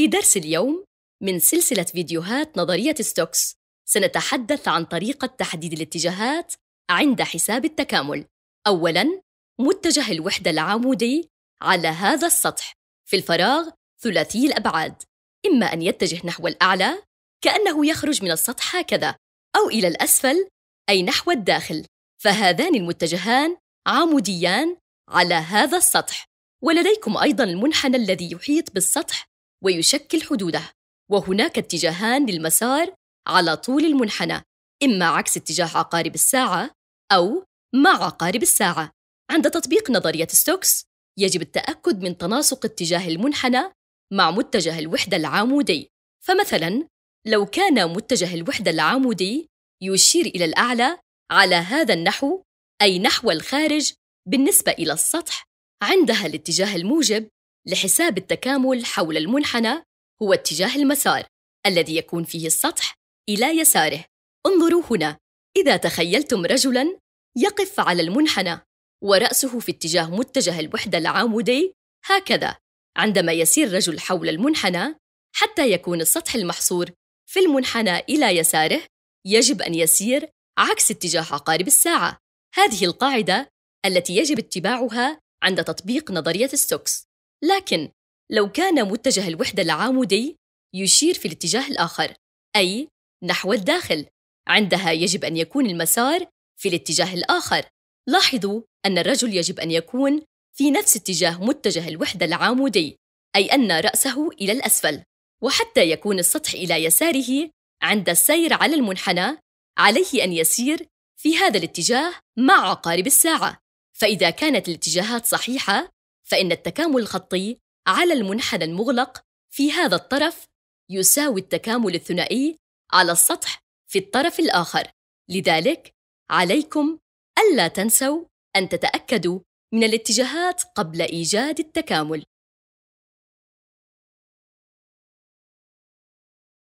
في درس اليوم من سلسلة فيديوهات نظرية ستوكس. سنتحدث عن طريقة تحديد الاتجاهات عند حساب التكامل. أولاً، متجه الوحدة العمودي على هذا السطح في الفراغ ثلاثي الأبعاد، إما أن يتجه نحو الأعلى كأنه يخرج من السطح هكذا، أو إلى الأسفل أي نحو الداخل، فهذان المتجهان عموديان على هذا السطح، ولديكم أيضاً المنحنى الذي يحيط بالسطح ويشكل حدوده، وهناك اتجاهان للمسار على طول المنحنى، إما عكس اتجاه عقارب الساعة أو مع عقارب الساعة. عند تطبيق نظرية ستوكس يجب التأكد من تناسق اتجاه المنحنى مع متجه الوحدة العمودي فمثلا لو كان متجه الوحدة العمودي يشير إلى الأعلى على هذا النحو أي نحو الخارج بالنسبة إلى السطح عندها الاتجاه الموجب لحساب التكامل حول المنحنى هو اتجاه المسار الذي يكون فيه السطح إلى يساره. انظروا هنا. إذا تخيلتم رجلاً يقف على المنحنى ورأسه في اتجاه متجه الوحدة العمودي هكذا. عندما يسير الرجل حول المنحنى حتى يكون السطح المحصور في المنحنى إلى يساره يجب أن يسير عكس اتجاه عقارب الساعة. هذه القاعدة التي يجب اتباعها عند تطبيق نظرية ستوكس. لكن لو كان متجه الوحدة العمودي يشير في الاتجاه الآخر أي نحو الداخل. عندها يجب أن يكون المسار في الاتجاه الآخر. لاحظوا أن الرجل يجب أن يكون في نفس اتجاه متجه الوحدة العمودي أي أن رأسه إلى الأسفل وحتى يكون السطح إلى يساره عند السير على المنحنى عليه أن يسير في هذا الاتجاه مع عقارب الساعة. فإذا كانت الاتجاهات صحيحة فإن التكامل الخطي على المنحنى المغلق في هذا الطرف يساوي التكامل الثنائي على السطح في الطرف الآخر. لذلك عليكم ألا تنسوا أن تتأكدوا من الاتجاهات قبل إيجاد التكامل.